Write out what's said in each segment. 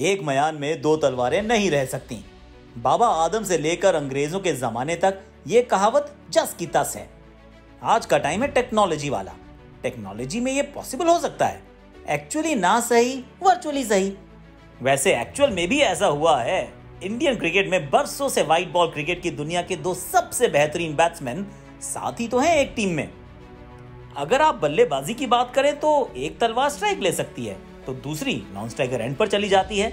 एक मयान में दो तलवारें नहीं रह सकती। बाबा आदम से लेकर अंग्रेज़ों के जमाने तक ये कहावत जस की तस है। आज का टाइम है टेक्नोलॉजी वाला। टेक्नोलॉजी में ये पॉसिबल हो सकता है। एक्चुअली ना सही वर्चुअली सही। वैसे एक्चुअल में भी ऐसा हुआ है। इंडियन क्रिकेट में बरसों से व्हाइट बॉल क्रिकेट की दुनिया के दो सबसे बेहतरीन बैट्समैन साथ ही तो हैं एक टीम में। अगर आप बल्लेबाजी की बात करें तो एक तलवार स्ट्राइक ले सकती है। तो दूसरी नॉन स्ट्राइकर एंड पर चली जाती है।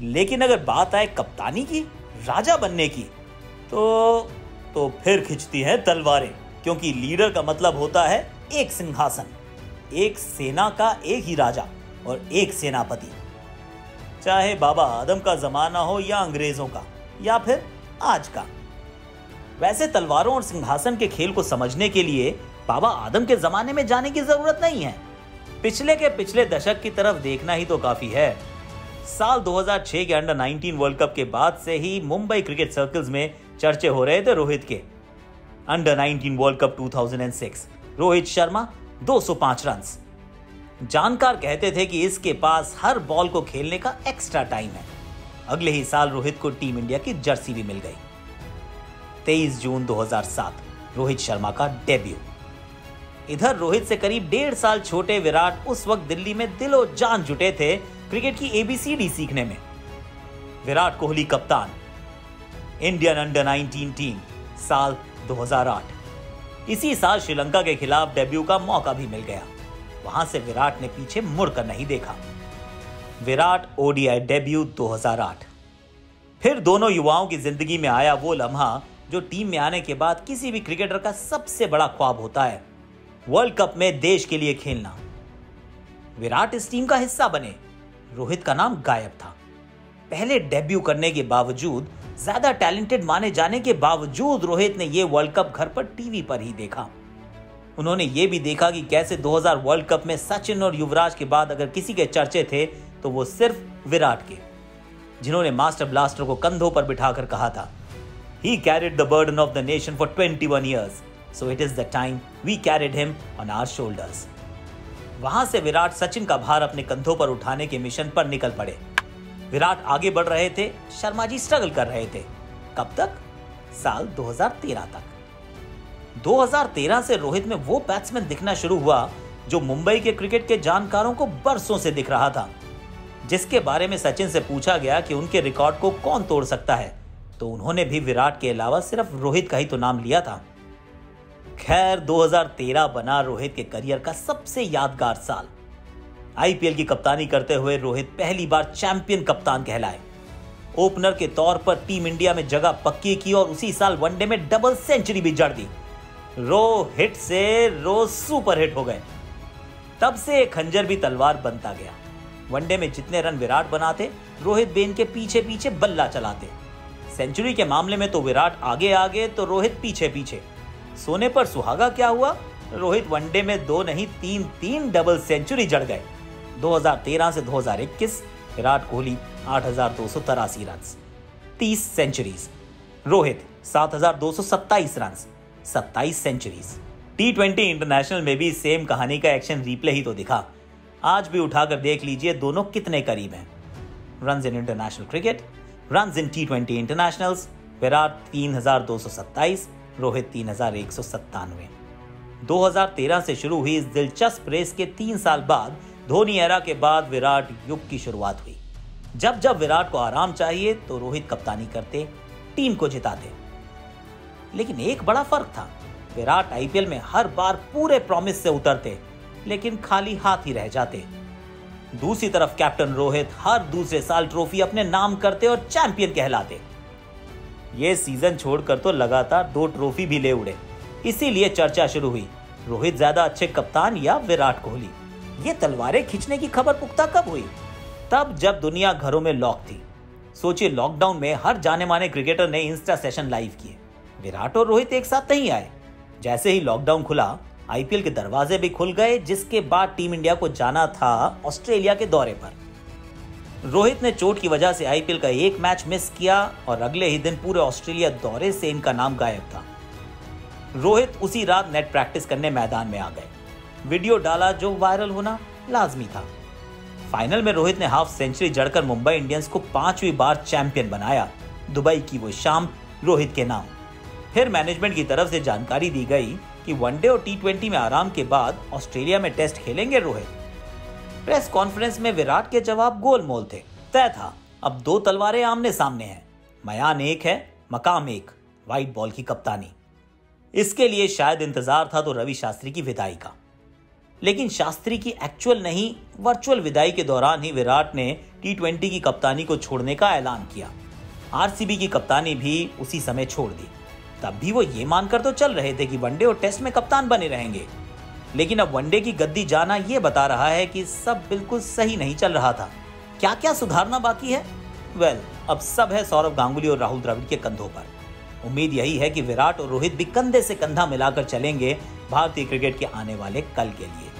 लेकिन अगर बात आए कप्तानी की, राजा बनने की तो तो फिर खिंचती है तलवारें, क्योंकि लीडर का मतलब होता है एक सिंहासन, एक सेना का एक ही राजा और एक सेनापति। चाहे बाबा आदम का जमाना हो या अंग्रेज़ों का, या फिर आज का। वैसे तलवारों और सिंहासन के खेल को समझने के लिए बाबा आदम के जमाने में जाने की ज़रूरत नहीं है। पिछले के पिछले दशक की तरफ़ देखना ही तो काफ़ी है। साल 2006 के अंडर 19 वर्ल्ड कप के बाद से ही मुंबई क्रिकेट सर्कल्स में चर्चे हो रहे थे रोहित के। Under 19 world cup 2006 Rohit Sharma 205 run जानकार कहते थे कि इसके पास हर बॉल को खेलने का एक्स्ट्रा टाइम है। अगले ही साल रोहित को टीम इंडिया की जर्सी भी मिल गई। 23 जून 2007 रोहित शर्मा का डेब्यू। इधर रोहित से करीब डेढ़ साल छोटे विराट उस वक्त दिल्ली में दिलो जान जुटे थे क्रिकेट की एबीसीडी सीखने में। विराट कोहली कप्तान, इंडियन अंडर 19 टीम साल 2008 इसी साल श्रीलंका के खिलाफ डेब्यू का मौका भी मिल गया। वहाँ से विराट ने पीछे मुड़कर नहीं देखा। विराट ओडीआई डेब्यू 2008 फिर दोनों युवाओं की ज़िंदगी में आया वो लम्हा जो टीम में आने के बाद किसी भी क्रिकेटर का सबसे बड़ा ख्वाब होता है। वर्ल्ड कप में देश के लिए खेलना। विराट इस टीम का हिस्सा बने। रोहित का नाम गायब था। पहले डेब्यू करने के बावजूद, ज़्यादा टैलेंटेड माने जाने के बावजूद रोहित ने यह वर्ल्ड कप घर पर टीवी पर ही देखा। उन्होंने ये भी देखा कि कैसे 2000 वर्ल्ड कप में सचिन और युवराज के बाद अगर किसी के चर्चे थे तो वो सिर्फ़ विराट के, जिन्होंने मास्टर ब्लास्टर को कंधों पर बिठाकर कहा था। He carried the burden of the nation for 21 years so it is the time we carried him on our shoulders वहाँ से विराट सचिन का भार अपने कंधों पर उठाने के मिशन पर निकल पड़े। विराट आगे बढ़ रहे थे, शर्मा जी स्ट्रगल कर रहे थे। कब तक? साल 2013 तक। 2013 से रोहित में वो बैट्समैन दिखना शुरू हुआ, जो मुंबई के क्रिकेट के जानकारों को बरसों से दिख रहा था। जिसके बारे में सचिन से पूछा गया कि उनके रिकॉर्ड को कौन तोड़ सकता है तो उन्होंने भी विराट के अलावा सिर्फ़ रोहित का ही तो नाम लिया था। खैर 2013 बना रोहित के करियर का सबसे यादगार साल। आईपीएल की कप्तानी करते हुए रोहित पहली बार चैंपियन कप्तान कहलाए। ओपनर के तौर पर टीम इंडिया में जगह पक्की की और उसी साल वनडे में डबल सेंचुरी भी जड़ दी। रो हिट से रो सुपर हिट हो गए। तब से खंजर भी तलवार बनता गया। वनडे में जितने रन विराट बनाते, रोहित बेन के पीछे पीछे बल्ला चलाते। सेंचुरी के मामले में तो विराट आगे आगे तो रोहित पीछे पीछे सोने पर सुहागा क्या हुआ? रोहित वनडे में दो नहीं तीन तीन डबल सेंचुरी जड़ गए। 2013 से 2021 विराट कोहली आठ run 30 centuries Rohit 7,227 run 27 centuries T twenty international में भी सेम कहानी का एक्शन रिप्ले ही तो दिखा। आज भी उठाकर देख लीजिए दोनों कितने करीब हैं। Run in international cricket run in T twenty internationals Virat 3,227 Rohit तीन हज़ार एक सौ सत्तानवे। 2013 से शुरू हुई इस दिलचस्प रेस के तीन साल बाद धोनी एरा के बाद विराट युग की शुरुआत हुई। जब जब विराट को आराम चाहिए तो रोहित कप्तानी करते, टीम को जिताते। लेकिन एक बड़ा फ़र्क था, विराट आईपीएल में हर बार पूरे प्रॉमिस से उतरते, लेकिन खाली हाथ ही रह जाते। दूसरी तरफ़ कैप्टन रोहित हर दूसरे साल ट्रॉफी अपने नाम करते और चैंपियन कहलाते। ये सीज़न छोड़कर तो लगातार दो ट्रॉफी भी ले उड़े। इसीलिए चर्चा शुरू हुई। रोहित ज़्यादा अच्छे कप्तान या विराट कोहली? ये तलवारें खींचने की खबर पुख्ता कब हुई? तब जब दुनिया घरों में लॉक थी। सोचिए लॉकडाउन में हर जाने माने क्रिकेटर ने इंस्टा सेशन लाइव किए। विराट और रोहित एक साथ नहीं आए। जैसे ही लॉकडाउन खुला आईपीएल के दरवाजे भी खुल गए, जिसके बाद टीम इंडिया को जाना था ऑस्ट्रेलिया के दौरे पर। रोहित ने चोट की वजह से आईपीएल का एक मैच मिस किया और अगले ही दिन पूरे ऑस्ट्रेलिया दौरे से इनका नाम गायब था। रोहित उसी रात नेट प्रैक्टिस करने मैदान में आ गए। वीडियो डाला जो वायरल होना लाजमी था। फाइनल में रोहित ने हाफ़ सेंचुरी जड़कर मुंबई इंडियंस को पांचवी बार चैंपियन बनाया। दुबई की वो शाम रोहित के नाम। फिर मैनेजमेंट की तरफ़ से जानकारी दी गई कि वनडे और टी में आराम के बाद ऑस्ट्रेलिया में टेस्ट खेलेंगे रोहित। प्रेस कॉन्फ्रेंस में विराट के जवाब गोलमोल थे। तय था, अब दो तलवारें आमने सामने हैं। मयान एक है, मकाम एक व्हाइट बॉल की कप्तानी। इसके लिए शायद इंतज़ार था तो रवि शास्त्री की विदाई का। लेकिन शास्त्री की एक्चुअल नहीं वर्चुअल विदाई के दौरान ही विराट ने टी ट्वेंटी की कप्तानी को छोड़ने का ऐलान किया। आरसीबी की कप्तानी भी उसी समय छोड़ दी। तब भी वो ये मानकर तो चल रहे थे कि वनडे और टेस्ट में कप्तान बने रहेंगे। लेकिन अब वनडे की गद्दी जाना ये बता रहा है कि सब बिल्कुल सही नहीं चल रहा था। क्या क्या सुधारना बाकी है? वेल well, अब सब है सौरभ गांगुली और राहुल द्रविड़ के कंधों पर। उम्मीद यही है कि विराट और रोहित भी कंधे से कंधा मिलाकर चलेंगे भारतीय क्रिकेट के आने वाले कल के लिए।